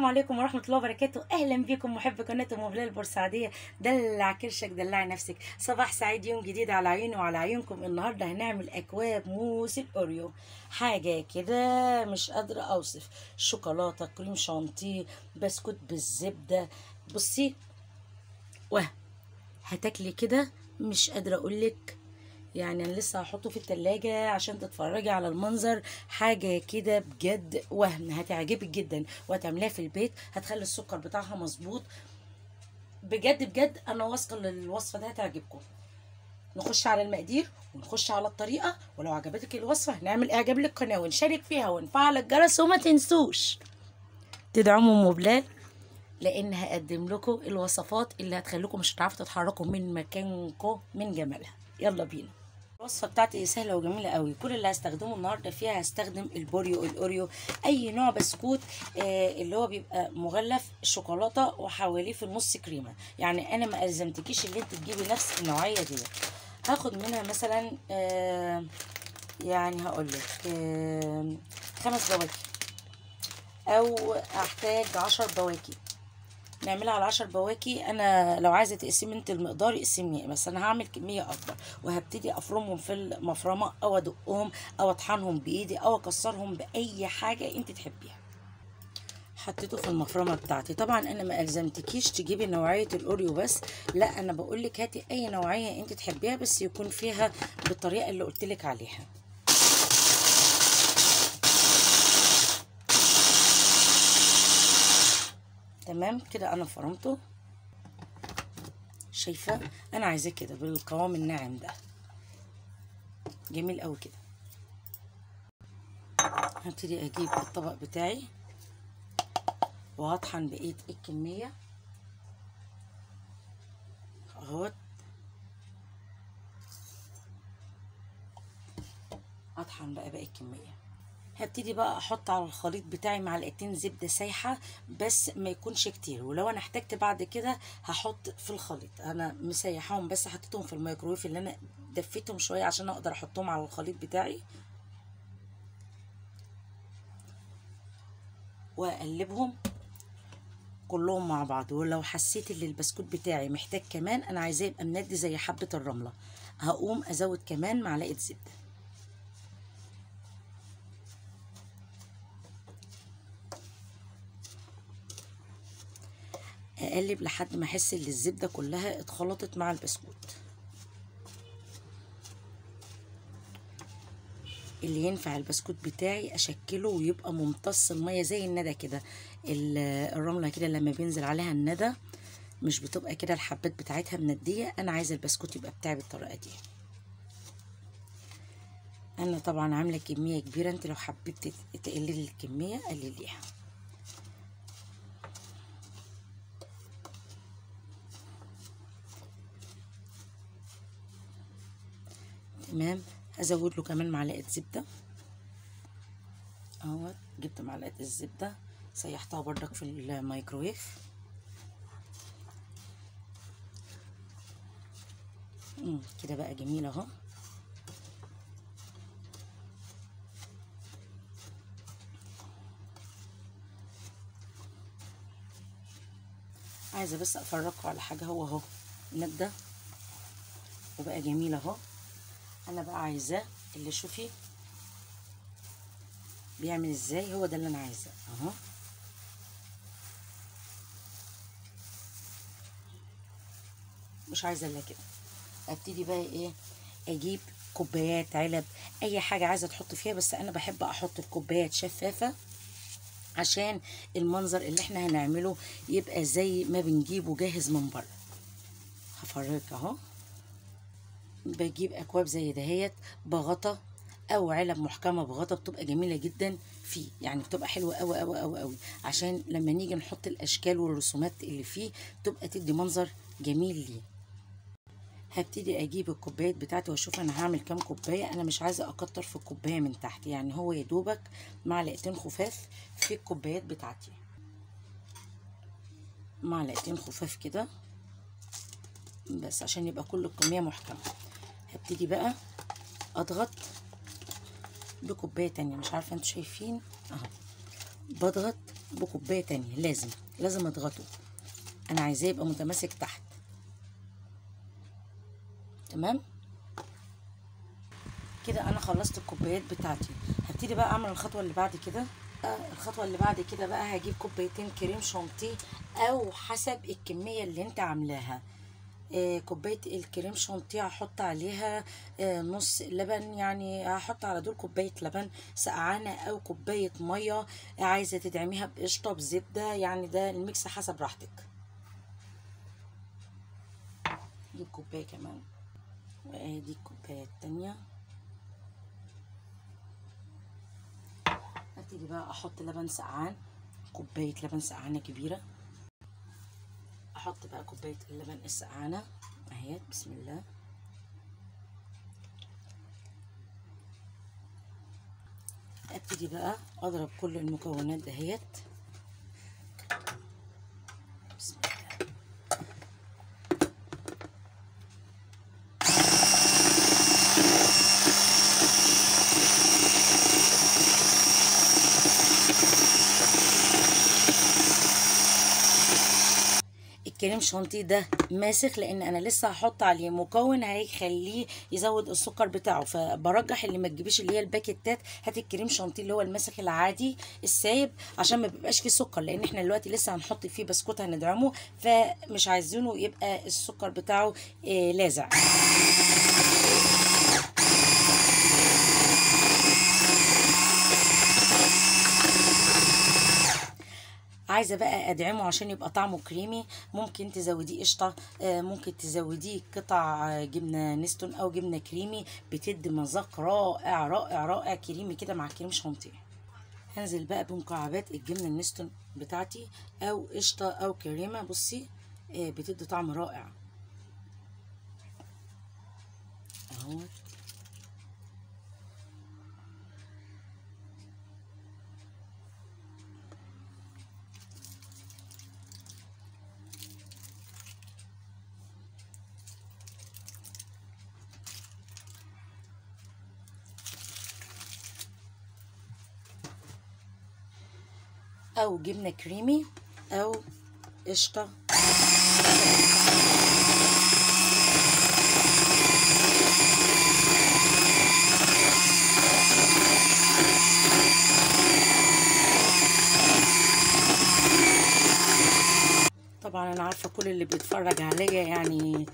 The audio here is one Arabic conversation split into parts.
السلام عليكم ورحمة الله وبركاته. أهلا بكم محب قناة أم هلال البورسعيدية. دلع كرشك دلعي نفسك. صباح سعيد يوم جديد على عيوني وعلى عيونكم. النهاردة هنعمل أكواب موس الأوريو. حاجة كده مش قادرة أوصف. شوكولاتة كريم شانتيه بسكوت بالزبدة. بصي واه هتاكلي كده مش قادرة أقولك يعني أنا لسه هحطه في التلاجة عشان تتفرجي على المنظر. حاجة كده بجد وهم هتعجبك جدا. وهتعمليها في البيت هتخلي السكر بتاعها مظبوط. بجد بجد أنا واثقة إن الوصفة دي هتعجبكم. نخش على المقادير ونخش على الطريقة ولو عجبتك الوصفة هنعمل إعجاب للقناة ونشارك فيها ونفعل الجرس وما تنسوش. تدعموا ام بلال لأن هقدم لكم الوصفات اللي هتخليكم مش هتعرفوا تتحركوا من مكانكم من جمالها. يلا بينا. الوصفة بتاعتي سهلة وجميلة قوي. كل اللي هستخدمه النهارده فيها هستخدم البوريو الأوريو أي نوع بسكوت آه اللي هو بيبقى مغلف شوكولاتة وحواليه في النص كريمة. يعني أنا ما ألزمتكيش اللي أنت تجيبي نفس النوعية دي. هاخد منها مثلا آه يعني هقول لك آه خمس بواكي أو أحتاج عشر بواكي. نعملها على عشر بواكي. أنا لو عايزة تقسمي أنت المقدار اقسمي بس أنا هعمل كمية أكبر. وهبتدي أفرمهم في المفرمة أو أدقهم أو أطحنهم بإيدي أو أكسرهم بأي حاجة أنت تحبيها. حطيته في المفرمة بتاعتي. طبعا أنا ما ألزمتكيش تجيبي نوعية الأوريو بس. لا أنا بقول لك هاتي أي نوعية أنت تحبيها بس يكون فيها بالطريقة اللي قلت لك عليها. تمام؟ كده أنا فرمته. شايفة؟ أنا عايزاه كده بالقوام الناعم ده. جميل قوي كده. هبتدي أجيب الطبق بتاعي. وهطحن بقية الكمية. أهوت. اطحن بقى باقي الكمية. هبتدي بقى أحط على الخليط بتاعي معلقتين زبدة سايحة بس ما يكونش كتير. ولو أنا احتجت بعد كده هحط في الخليط. أنا مسيحاهم بس حطيتهم في الميكرويف اللي أنا دفيتهم شوية عشان أقدر أحطهم على الخليط بتاعي. وأقلبهم كلهم مع بعض. ولو حسيت إن البسكوت بتاعي محتاج كمان أنا عايزاه يبقى مندي زي حبة الرملة. هقوم أزود كمان معلقة زبدة. أقلب لحد ما أحس إن الزبدة كلها اتخلطت مع البسكوت. اللي ينفع البسكوت بتاعي أشكله ويبقى ممتص المية زي الندى كده. الرملة كده لما بينزل عليها الندى مش بتبقى كده الحبات بتاعتها مندية. أنا عايزة البسكوت يبقى بتاعي بالطريقة دي. أنا طبعا عاملة كمية كبيرة. أنت لو حبيت تقللي الكمية قلليها. تمام هزود له كمان معلقة زبدة. اهوت جبت معلقة الزبدة سيحتها بردك في الميكرويف كده بقى جميل أهو. عايزة بس افرجكم على حاجة هو أهو نبدأ. وبقى جميل أهو. أنا بقى عايزاه اللي شوفي بيعمل إزاي هو ده اللي أنا عايزاه أهو. مش عايزة إلا كده. أبتدي بقى إيه أجيب كوبايات علب أي حاجة عايزة تحط فيها بس أنا بحب أحط الكوبايات شفافة عشان المنظر اللي إحنا هنعمله يبقى زي ما بنجيبه جاهز من بره. هفرجك أهو. بجيب أكواب زي دهيت بغطا أو علب محكمة بغطا بتبقى جميلة جدا فيه يعني بتبقى حلوة قوي قوي قوي قوي عشان لما نيجي نحط الأشكال والرسومات اللي فيه تبقى تدي منظر جميل ليه. هبتدي أجيب الكوبايات بتاعتي وأشوف أنا هعمل كام كوباية. أنا مش عايزة أكتر في الكوباية من تحت يعني هو يا دوبك معلقتين خفاف في الكوبايات بتاعتي. معلقتين خفاف كده بس عشان يبقى كل الكمية محكمة. هبتدي بقى أضغط بكوباية تانية. مش عارفة أنتوا شايفين؟ أهو. بضغط بكوباية تانية. لازم لازم أضغطه. أنا عايزاه يبقى متماسك تحت. تمام؟ كده أنا خلصت الكوبايات بتاعتي. هبتدي بقى أعمل الخطوة اللي بعد كده. آه، الخطوة اللي بعد كده بقى هجيب كوبايتين كريم شانتيه أو حسب الكمية اللي أنت عاملاها. كوباية الكريم شانتيه هحط عليها آه، نص لبن يعني هحط على دول كوباية لبن سقعانة أو كوباية مية عايزة تدعميها بقشطة بزبدة يعني ده الميكس حسب راحتك. دي كوبايه كمان. وادي الكوباية التانية. ابتدي بقى أحط لبن سقعان كوباية لبن سقعانة كبيرة. أحط بقى كوباية اللبن السقعانة أهيت بسم الله. أبتدي بقى أضرب كل المكونات دهيت الكريم شانتيه ده ماسخ لأن أنا لسه هحط عليه مكون هيخليه يزود السكر بتاعه. فبرجح اللي ما تجيبيش اللي هي الباكيتات هات الكريم شانتيه اللي هو الماسخ العادي السايب عشان ما بيبقاش فيه سكر لأن إحنا دلوقتي لسه هنحط فيه بسكوت هندعمه فمش عايزينه يبقى السكر بتاعه آه لاذع. عايزة بقى أدعمه عشان يبقى طعمه كريمي ممكن تزوديه قشطة. آه، ممكن تزوديه قطع جبنة نستون أو جبنة كريمي بتدي مذاق رائع رائع رائع كريمي كده مع كريم شانتيه. هنزل بقى بمكعبات الجبنة النستون بتاعتي أو قشطة أو كريمة بصي آه، بتدي طعم رائع. اهو أو جبنة كريمي أو قشطة. طبعا أنا عارفة كل اللي بيتفرج عليا يعني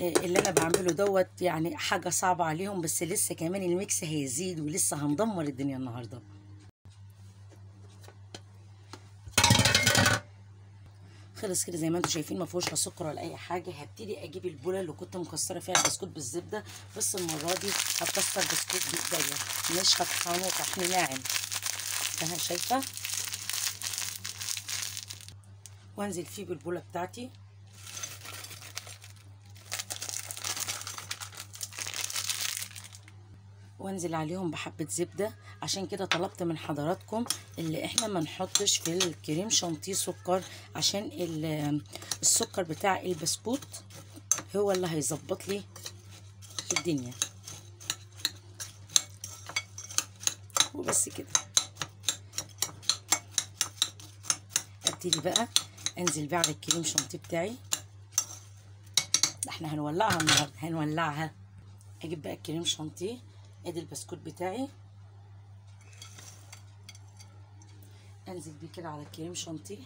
آه، اللي أنا بعمله دوت يعني حاجة صعبة عليهم بس لسه كمان الميكس هيزيد ولسه هندمر الدنيا النهارده. خلص كده زي ما أنتم شايفين ما فيهوش لا سكر ولا أي حاجة. هبتدي أجيب البولة اللي كنت مكسرة فيها البسكوت بالزبدة. بس المرة دي هكسر بسكوت بايديا مش هطحنه طحن ناعم اهي شايفة؟ وانزل فيه بالبولة بتاعتي. وانزل عليهم بحبة زبدة. عشان كده طلبت من حضراتكم اللي إحنا ما نحطش في الكريم شانتيه سكر عشان ال- السكر بتاع البسكوت هو اللي هيظبط لي الدنيا. وبس كده. ابتدي بقى انزل بقى على الكريم شانتيه بتاعي. ده إحنا هنولعها النهارده. هنولعها. أجيب بقى الكريم شانتيه. ادي البسكوت بتاعي. أنزل بيه كده على الكريم شانتيه.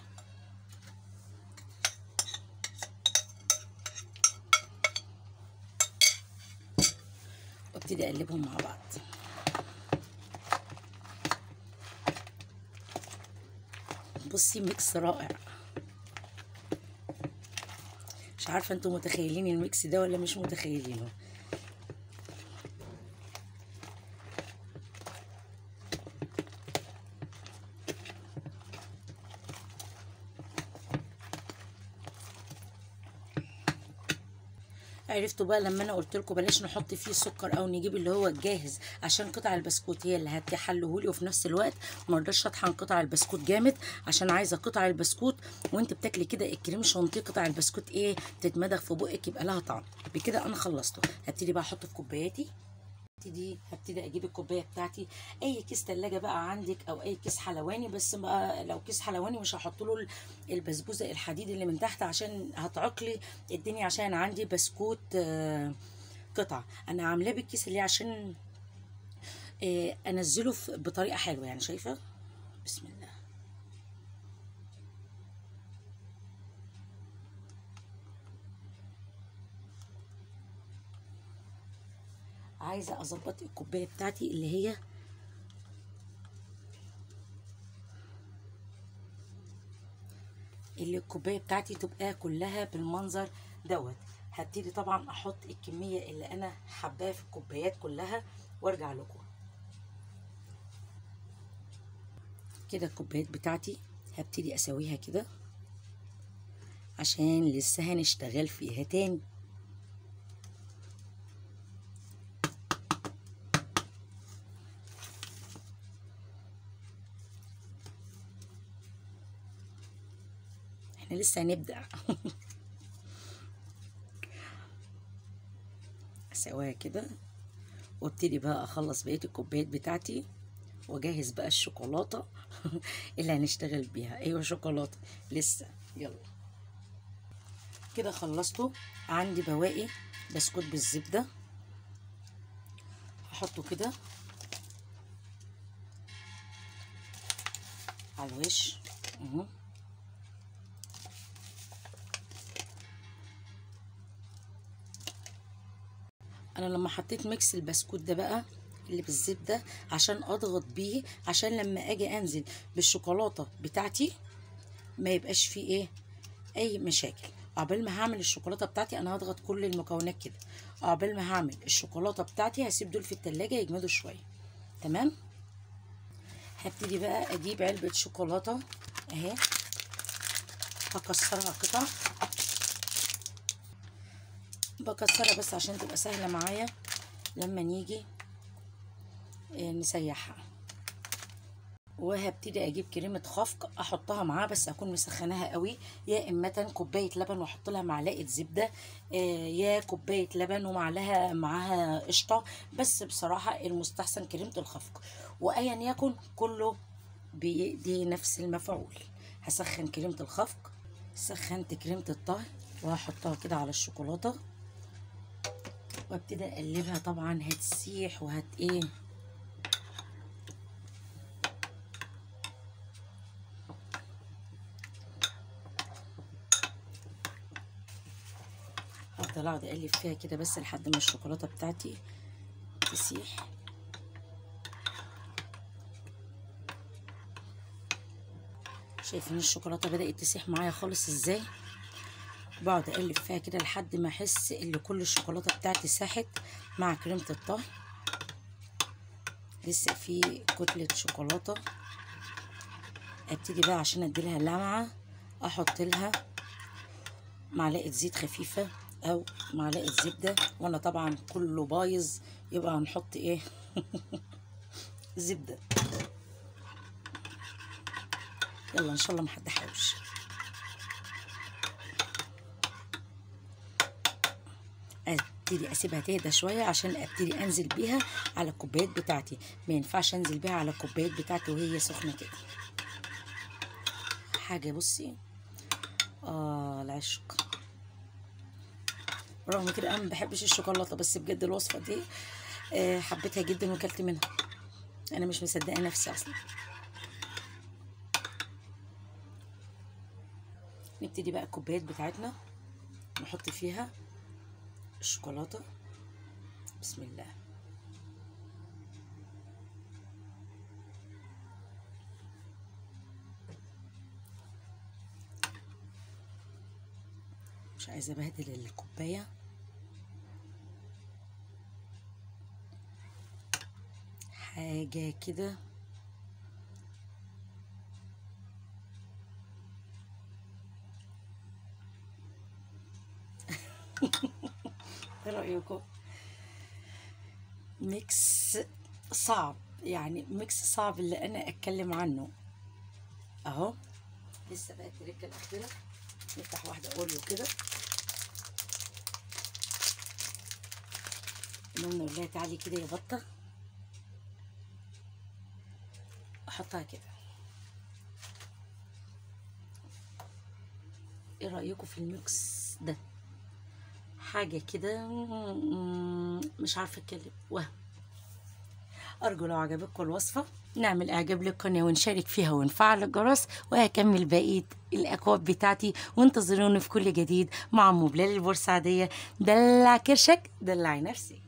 وابتدي أقلبهم مع بعض. بصي mix رائع. مش عارفة أنتوا متخيلين ال mix ده ولا مش متخيلينه. عرفتوا بقى لما أنا قلت لكم بلاش نحط فيه سكر أو نجيب اللي هو الجاهز عشان قطع البسكوت هي اللي هتحلهولي. وفي نفس الوقت ما رضاش اطحن قطع البسكوت جامد عشان عايزة قطع البسكوت. وأنت بتاكلي كده الكريم شانتيه قطع البسكوت إيه تتمضغ في بقك يبقى لها طعم. بكده أنا خلصته. هبتدي بقى أحطه في كوباياتي. هبتدي هبتدي أجيب الكوباية بتاعتي. أي كيس تلاجة بقى عندك أو أي كيس حلواني بس بقى لو كيس حلواني مش هحط له ال- البسبوسة الحديد اللي من تحت عشان هتعقلي الدنيا عشان عندي بسكوت آه، قطع. أنا عاملاه بالكيس اللي عشان آه، أنزله بطريقة حلوة يعني شايفة؟ بسم الله. عايزة أظبط الكوباية بتاعتي اللي هي اللي الكوباية بتاعتي تبقى كلها بالمنظر دوت. هبتدي طبعا أحط الكمية اللي أنا حباها في الكوبايات كلها وأرجع لكم. كده الكوبايات بتاعتي هبتدي أسويها كده عشان لسه هنشتغل فيها تاني إحنا لسه هنبدأ اسويها كده. وابتدي بقى أخلص بقية الكوبايات بتاعتي. وأجهز بقى الشوكولاتة اللي هنشتغل بيها. أيوه شوكولاتة. لسه. يلا. كده خلصته. عندي بواقي بسكوت بالزبدة. هحطه كده. على الوش. اهو. أنا لما حطيت ميكس البسكوت ده بقى اللي بالزبده عشان أضغط بيه عشان لما آجي أنزل بالشوكولاتة بتاعتي ما يبقاش فيه إيه؟ أي مشاكل. عقبال ما هعمل الشوكولاتة بتاعتي أنا هضغط كل المكونات كده. عقبال ما هعمل الشوكولاتة بتاعتي هسيب دول في التلاجة يجمدوا شوية. تمام؟ هبتدي بقى أجيب علبة شوكولاتة أهي. هكسرها قطع. بكسرها بس عشان تبقى سهلة معايا. لما نيجي آه، نسيحها. وهبتدي أجيب كريمة خفق أحطها معاها بس أكون مسخناها قوي. يا إما كوباية لبن وأحط لها معلقة زبدة. آه، يا كوباية لبن ومعلها معاها قشطة. بس بصراحة المستحسن كريمة الخفق. وايا يكن كله بيدي نفس المفعول. هسخن كريمة الخفق. سخنت كريمة الطهي. وهحطها كده على الشوكولاتة. وابتدي أقلبها طبعا هتسيح وهت إيه. هفضل أقعد أقلب فيها كده بس لحد ما الشوكولاتة بتاعتي تسيح. شايفين الشوكولاتة بدأت تسيح معايا خالص إزاي؟ بقعد أقلب فيها كده لحد ما أحس إن كل الشوكولاتة بتاعتي ساحت مع كريمة الطهي. لسه في كتله شوكولاتة. أبتدي بقى عشان أديلها لمعة أحط لها معلقة زيت خفيفة أو معلقة زبدة وأنا طبعا كله بايظ. يبقى هنحط إيه؟ زبدة. يلا إن شاء الله محد حوش ابتدي اسيبها تهدى شوية عشان ابتدي انزل بيها على الكوبايات بتاعتي. ما ينفعش انزل بيها على الكوبايات بتاعتي وهي سخنة كده. حاجة بصي. آه العشق. رغم كده أنا ما بحبش الشوكولاتة بس بجد الوصفة دي آه حبيتها جدا وكلت منها. أنا مش مصدقة نفسي أصلا. نبتدي بقى الكوبايات بتاعتنا نحط فيها. الشوكولاتة. بسم الله. مش عايزة أبهدل الكوباية. حاجة كده. رايكم mix صعب يعني mix صعب اللي أنا أتكلم عنه. أهو. لسه بقى التركه الأخيرة. نفتح واحدة أوريو كده. قلنا نقول تعالي كده بطه أحطها كده. إيه رأيكم في الميكس ده؟ حاجة كده مش عارفة أتكلم. وهم أرجو لو عجبتكم الوصفة نعمل إعجاب للقناة ونشارك فيها ونفعل الجرس وهكمل بقية الأكواب بتاعتي. وانتظروني في كل جديد مع أم بلال البورسعيدية. دلع كرشك دلعي نفسك.